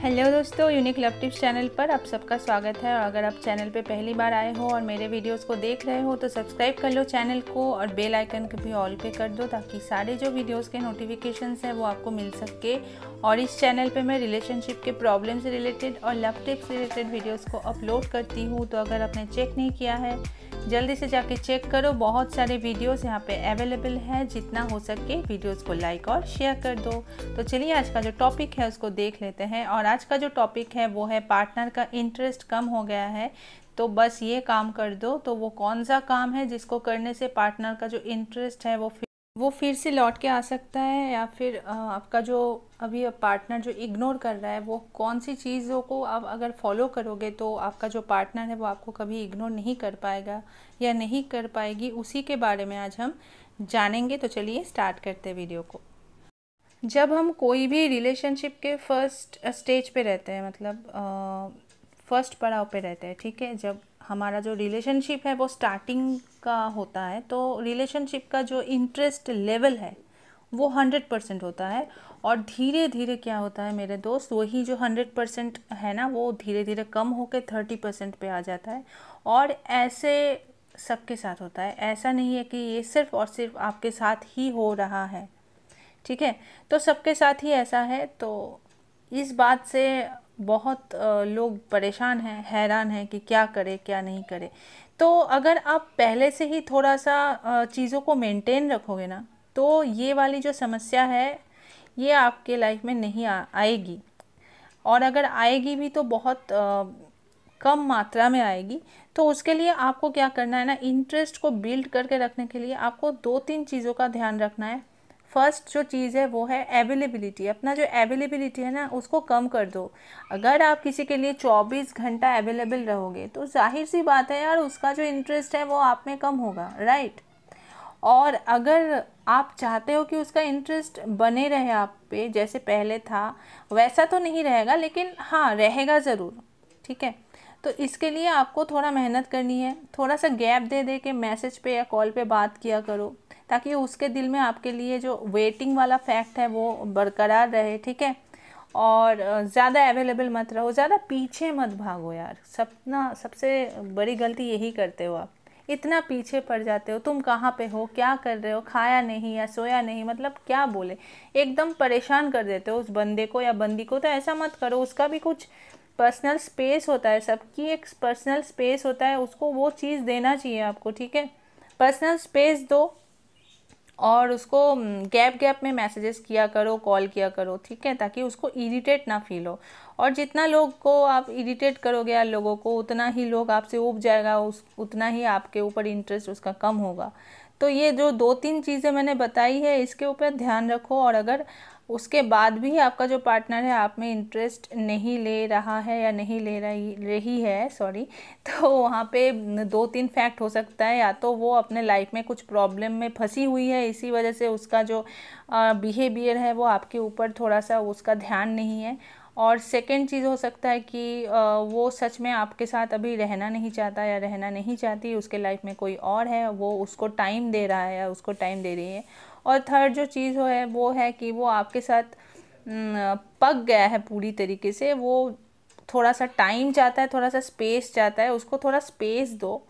Hello दोस्तों unique love tips channel पर आप सबका स्वागत है। और अगर आप चैनल पे पहली बार आए हो और मेरे वीडियोस को देख रहे हो तो सब्सक्राइब कर लो चैनल को और बेल आइकन को भी ऑल पे कर दो, ताकि सारे जो वीडियोस के नोटिफिकेशंस हैं वो आपको मिल सके। और इस चैनल पे मैं रिलेशनशिप के प्रॉब्लम से रिलेटेड और लव टिप्स रिलेटेड वीडियोज़ को अपलोड करती हूँ। तो अगर आपने चेक नहीं किया है जल्दी से जाके चेक करो, बहुत सारे वीडियोस यहाँ पे अवेलेबल हैं, जितना हो सके वीडियोस को लाइक और शेयर कर दो। तो चलिए, आज का जो टॉपिक है, उसको देख लेते हैं। और आज का जो टॉपिक है, वो है पार्टनर का इंटरेस्ट कम हो गया है। तो बस ये काम कर दो। तो वो कौन सा काम है जिसको करने से पार्टनर का जो इंटरेस्ट है, वो वो फिर से लौट के आ सकता है या फिर आपका जो अभी पार्टनर जो इग्नोर कर रहा है, वो कौन सी चीज़ों को आप अगर फॉलो करोगे तो आपका जो पार्टनर है वो आपको कभी इग्नोर नहीं कर पाएगा या नहीं कर पाएगी। उसी के बारे में आज हम जानेंगे। तो चलिए स्टार्ट करते हैं वीडियो को। जब हम कोई भी रिलेशनशिप के फ़र्स्ट स्टेज पे रहते हैं मतलब फ़र्स्ट पड़ाव पे रहते हैं, ठीक है? जब हमारा जो रिलेशनशिप है वो स्टार्टिंग का होता है तो रिलेशनशिप का जो इंटरेस्ट लेवल है, वो हंड्रेड परसेंट होता है। और धीरे धीरे क्या होता है मेरे दोस्त, वही जो हंड्रेड परसेंट है ना, वो धीरे धीरे कम होकर थर्टी परसेंट पर आ जाता है। और ऐसे सबके साथ होता है। ऐसा नहीं है कि ये सिर्फ़ और सिर्फ़ आपके साथ ही हो रहा है, ठीक है? तो सबके साथ ही ऐसा है तो इस बात से बहुत लोग परेशान हैं हैरान हैं कि क्या करें क्या नहीं करे। तो अगर आप पहले से ही थोड़ा सा चीज़ों को मेंटेन रखोगे ना तो ये वाली जो समस्या है ये आपके लाइफ में नहीं आ, आएगी। और अगर आएगी भी तो बहुत आ, कम मात्रा में आएगी। तो उसके लिए आपको क्या करना है ना इंटरेस्ट को बिल्ड करके रखने के लिए आपको दो तीन चीज़ों का ध्यान रखना है। फ़र्स्ट जो चीज़ है वो है अवेलेबिलिटी अपना जो अवेलेबिलिटी है ना, उसको कम कर दो। अगर आप किसी के लिए 24 घंटा अवेलेबल रहोगे तो ज़ाहिर सी बात है यार, उसका जो इंटरेस्ट है वो आप में कम होगा राइट और अगर आप चाहते हो कि उसका इंटरेस्ट बने रहे आप पे, जैसे पहले था, वैसा तो नहीं रहेगा, लेकिन हाँ रहेगा ज़रूर, ठीक है? तो इसके लिए आपको थोड़ा मेहनत करनी है। थोड़ा सा गैप दे दे के मैसेज पे या कॉल पे बात किया करो। ताकि उसके दिल में आपके लिए जो वेटिंग वाला फैक्ट है वो बरकरार रहे, ठीक है? और ज़्यादा अवेलेबल मत रहो, ज़्यादा पीछे मत भागो यार। सब ना सबसे बड़ी गलती यही करते हो आप। इतना पीछे पड़ जाते हो, तुम कहाँ पे हो, क्या कर रहे हो, खाया नहीं या सोया नहीं मतलब क्या बोले? एकदम परेशान कर देते हो उस बंदे को या बंदी को तो ऐसा मत करो, उसका भी कुछ पर्सनल स्पेस होता है, सबकी एक पर्सनल स्पेस होता है, उसको वो चीज़ देना चाहिए आपको, ठीक है? पर्सनल स्पेस दो। और उसको गैप गैप में मैसेजेस किया करो कॉल किया करो, ठीक है? ताकि उसको इरिटेट ना फील हो। और जितना लोग को आप इरिटेट करोगे यार लोगों को, उतना ही लोग आपसे उब जाएगा, उस, उतना ही आपके ऊपर इंटरेस्ट उसका कम होगा। तो ये जो दो तीन चीज़ें मैंने बताई है, इसके ऊपर ध्यान रखो और अगर उसके बाद भी आपका जो पार्टनर है, आप में इंटरेस्ट नहीं ले रहा है या नहीं ले रही रही है, सॉरी तो वहाँ पे दो तीन फैक्ट हो सकता है। या तो वो अपने लाइफ में कुछ प्रॉब्लम में फंसी हुई है, इसी वजह से उसका जो बिहेवियर है, वो आपके ऊपर थोड़ा सा उसका ध्यान नहीं है। और सेकंड चीज़ हो सकता है कि वो सच में आपके साथ अभी रहना नहीं चाहता या रहना नहीं चाहती, उसके लाइफ में कोई और है, वो उसको टाइम दे रहा है या उसको टाइम दे रही है। और थर्ड जो चीज़ हो है, वो है कि वो आपके साथ पक गया है पूरी तरीके से, वो थोड़ा सा टाइम चाहता है, थोड़ा सा स्पेस चाहता है, उसको थोड़ा स्पेस दो।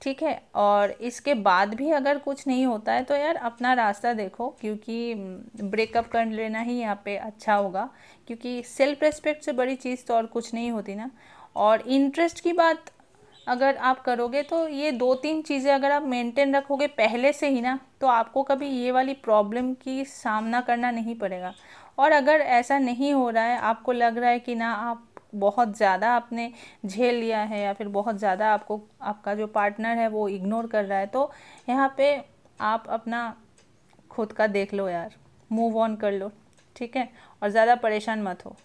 ठीक है? और इसके बाद भी अगर कुछ नहीं होता है तो यार अपना रास्ता देखो, क्योंकि ब्रेकअप कर लेना ही यहाँ पे अच्छा होगा, क्योंकि सेल्फ रेस्पेक्ट से बड़ी चीज़ तो और कुछ नहीं होती ना। और इंटरेस्ट की बात अगर आप करोगे तो ये दो तीन चीज़ें अगर आप मेंटेन रखोगे पहले से ही ना तो आपको कभी ये वाली प्रॉब्लम की सामना करना नहीं पड़ेगा। और अगर ऐसा नहीं हो रहा है, आपको लग रहा है कि ना, आप बहुत ज़्यादा आपने झेल लिया है या फिर बहुत ज़्यादा आपको, आपका जो पार्टनर है वो इग्नोर कर रहा है तो यहाँ पे आप अपना खुद का देख लो यार मूव ऑन कर लो, ठीक है? और ज़्यादा परेशान मत हो।